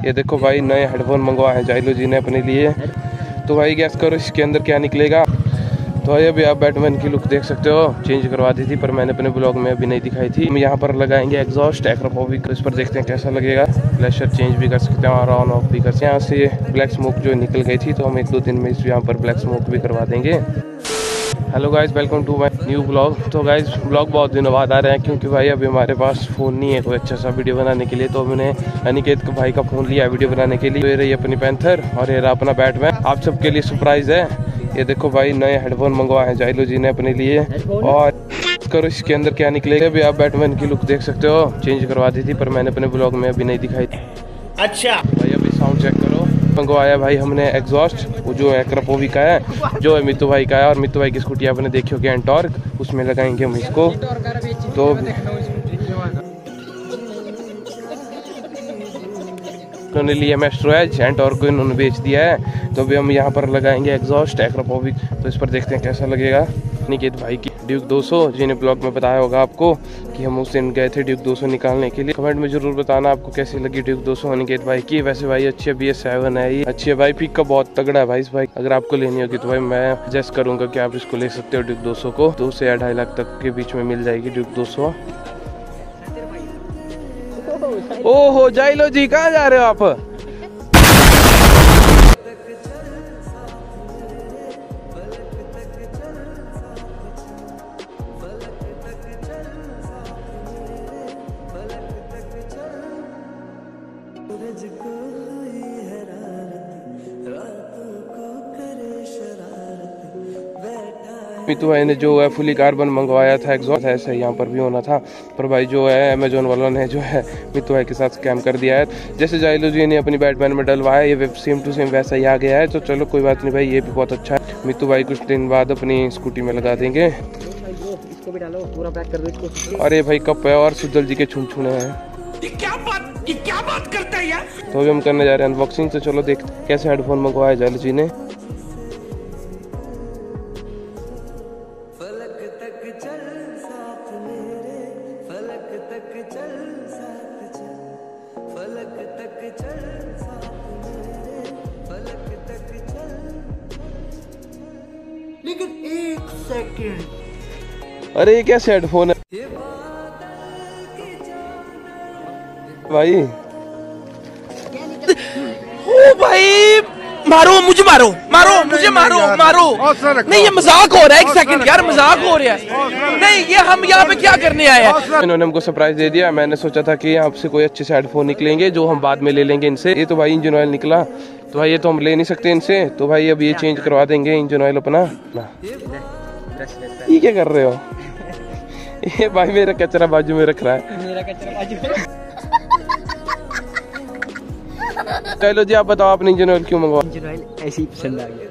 ये देखो भाई, नए हेडफोन मंगवाए हैं जाइलो जी ने अपने लिए। तो भाई गैस करो इसके अंदर क्या निकलेगा। तो भाई अभी आप बैटमैन की लुक देख सकते हो। चेंज करवा दी थी, पर मैंने अपने ब्लॉग में अभी नहीं दिखाई थी। हम यहाँ पर लगाएँगे एग्जॉस्ट एक्रोपोविक इस पर देखते हैं कैसा लगेगा। फ्लैशर चेंज भी कर सकते हैं, और ऑन ऑफ़ भी कर सकते हैं। यहाँ से ब्लैक स्मोक जो निकल गई थी तो हम एक दो दिन में इस यहाँ पर ब्लैक स्मोक भी करवा देंगे। Hello guys welcome to new blog तो गाइस ब्लॉग बहुत दिनों बाद आ रहे हैं क्योंकि भाई अभी हमारे पास फ़ोन नहीं है कोई अच्छा सा वीडियो बनाने के लिए। तो मैंने अनिकेत के भाई का फ़ोन लिया वीडियो बनाने के लिए। ये रही अपनी पैंथर और ये रहा अपना बैटमैन आप सबके लिए सरप्राइज़ है। ये देखो भाई नए हेडफोन मंगवाए हैं जाइलो जी ने अपने लिए। और करो इसके अंदर क्या निकलेगा अभी आप बैटमैन की लुक देख सकते हो। चेंज करवा दी थी पर मैंने अपने ब्लॉग में अभी नहीं दिखाई। अच्छा। भाई अभी साउंड चेक करो। मंगवाया भाई हमने एग्जॉस्ट वो जो है क्रपोवी का है, जो है मित्तू भाई का है, और मित्तू भाई की स्कूटी आपने देखी होगी एंटॉर्क उसमें लगाएँगे हम इसको। तो उन्होंने लिया मेस्ट्रो एज एंटॉर्क को इन्होंने बेच दिया है। तो अभी हम यहाँ पर लगाएँगे एग्जॉस्ट एक्रोपोविक तो इस पर देखते हैं कैसा लगेगा। निकेत भाई की ड्यूक 200 जिन्हें ब्लॉग में बताया होगा आपको कि हम उस दिन गए थे ड्यूक 200 निकालने के लिए। कमेंट में ज़रूर बताना आपको कैसी लगी ड्यूक 200 निकेत भाई की। वैसे भाई, अच्छी एस सेवन है ये। अच्छी है भाई पिक का बहुत तगड़ा है भाई इस भाई। अगर आपको लेनी होगी तो भाई, मैं सजेस्ट करूँगा कि आप इसको ले सकते हो ड्यूक 200 को। दो से या ढाई लाख तक के बीच में मिल जाएगी ड्यूक 200 ओहो जाइलो जी, कहाँ जा रहे हो आप? मितू भाई ने जो है फुली कार्बन मंगवाया था एग्जॉस्ट ऐसा यहाँ पर भी होना था। पर भाई जो है अमेजोन वालों ने जो है मितू भाई के साथ स्कैम कर दिया है। जैसे जाइलो जी ने अपनी बैटमैन में डलवाया ये वेब सेम टू सेम वैसा ही आ गया है। तो चलो कोई बात नहीं भाई ये भी बहुत अच्छा है। मितू भाई कुछ दिन बाद अपनी स्कूटी में लगा देंगे। कर अरे भाई कप है और सुजल जी के छुन छुने हैं तो अभी हम करने जा रहे हैं अनबॉक्सिंग तो चलो देख कैसे हेडफोन मंगवाया जाइलो जी ने। लेकिन एक सेकंड अरे ये कैसे हेडफोन है? भाई ओ भाई मारो मुझे मारो मारो मुझे मारो मारो। नहीं ये मज़ाक हो रहा है एक सेकंड यार मज़ाक हो रहा है। नहीं ये हम यहाँ पे क्या करने आए हैं? इन्होंने हमको सरप्राइज़ दे दिया। मैंने सोचा था कि आपसे कोई अच्छे से हेडफोन निकलेंगे जो हम बाद में ले लेंगे इनसे। ये तो भाई इंजन ऑयल निकला। तो भाई ये तो हम ले नहीं सकते इनसे। तो भाई अब ये चेंज करवा देंगे इंजन ऑयल अपना। ये क्या कर रहे हो? ये भाई मेरा कचरा बाजू में रख रहा है। मेरा कचरा बाजू चलो जी आप बताओ आपने इंजन ऑयल क्यों मंगवा इंजन ऑयल ऐसे ही पसंद आ गया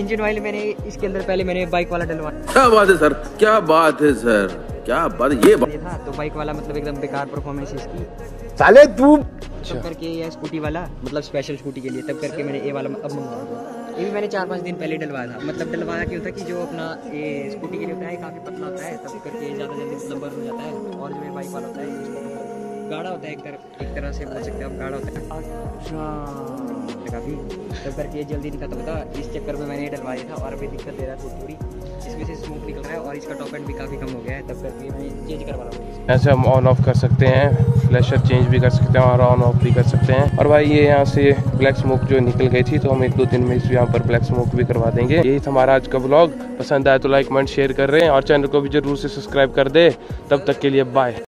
इंजन ऑयल मैंने इसके अंदर पहले मैंने बाइक वाला डलवाया। क्या बात है सर? क्या बात है सर? क्या बात ये बात था तो बाइक वाला मतलब एकदम बेकार परफॉर्मेंस इसकी। साले तू तब करके ये स्कूटी वाला मतलब स्पेशल स्कूटी के लिए तब करके मैंने ये वाला अब मंगवाया। था। ये भी मैंने चार पाँच दिन पहले डलवाया था। मतलब डलवाया क्यों था कि जो अपना ये स्कूटी के लिए होता है काफ़ी पतला होता है तब करके ज़्यादा जल्दी मतलब बर्न हो जाता है और जो ये बाइक वाला होता है गाढ़ा होता है एक तरह एक तरह से बोल सकते हैं आप गाढ़ा होता है। अच्छा। काफ़ी तब करके ये जल्दी नहीं खत्म होता। इस चक्कर में मैंने ये डलवाया था और अभी दिक्कत दे रहा है थोड़ी थोड़ी इसमें से स्मोक निकल रहा है और इसका टॉप एंड भी काफ़ी कम हो गया है। तब करके मैं चेंज करवा रहा हूँ। ऐसे हम ऑन ऑफ़ कर सकते हैं। फ्लैशर चेंज भी कर सकते हैं और ऑन ऑफ़ भी कर सकते हैं। और भाई ये यहाँ से ब्लैक स्मोक जो निकल गई थी तो हम एक दो दिन में इस यहाँ पर ब्लैक स्मोक भी करवा देंगे। यही था हमारा आज का ब्लॉग पसंद आया तो लाइक कमेंट शेयर कर रहे हैं। और चैनल को भी ज़रूर से सब्सक्राइब कर दे। तब तक के लिए बाय